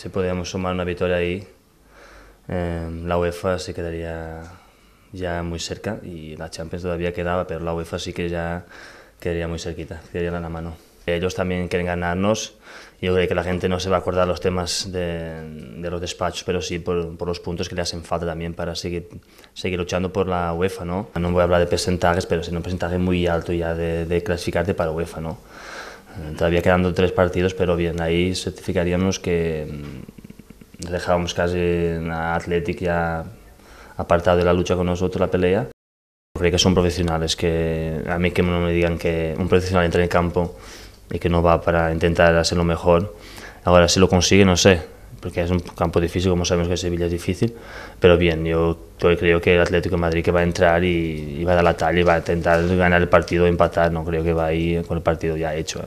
si podíamos sumar una victoria ahí, eh, la UEFA se quedaría ya muy cerca y la Champions todavía quedaba, pero la UEFA sí que ya quedaría muy cerquita, quedaría en la mano. Ellos también quieren ganarnos. Yo creo que la gente no se va a acordar los temas de, de los despachos, pero sí por, por, los puntos que le hacen falta también para seguir, seguir luchando por la UEFA. ¿no? no voy a hablar de porcentajes, pero sí un porcentaje muy alto ya de, de clasificarte para UEFA. ¿no? Eh, todavía quedando tres partidos, pero bien, ahí certificaríamos que mm, dejábamos casi a Athletic ya apartado de la lucha con nosotros, la pelea. Creo que son profesionales, que a mí que no me digan que un profesional entra en el campo y que no va para intentar hacer lo mejor. Ahora, si lo consigue, no sé, porque es un campo difícil, como sabemos que Sevilla es difícil, pero bien, yo, yo creo que el Atlético de Madrid que va a entrar y, y, va a dar la talla y va a intentar ganar el partido empatar, no creo que va a ir con el partido ya hecho.